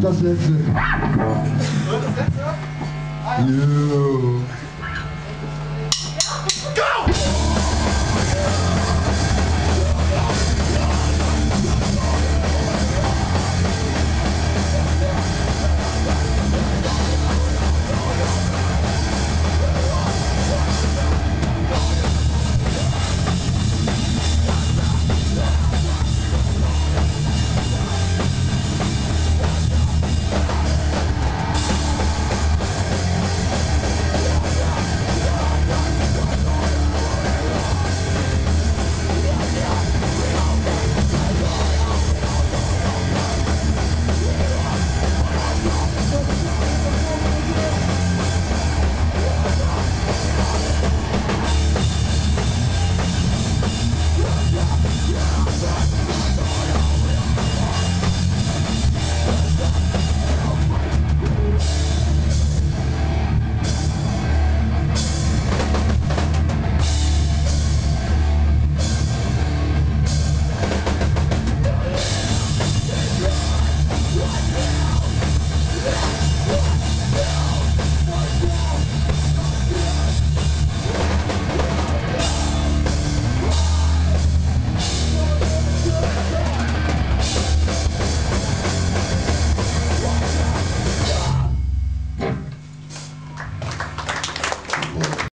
Das letzte. Yeah.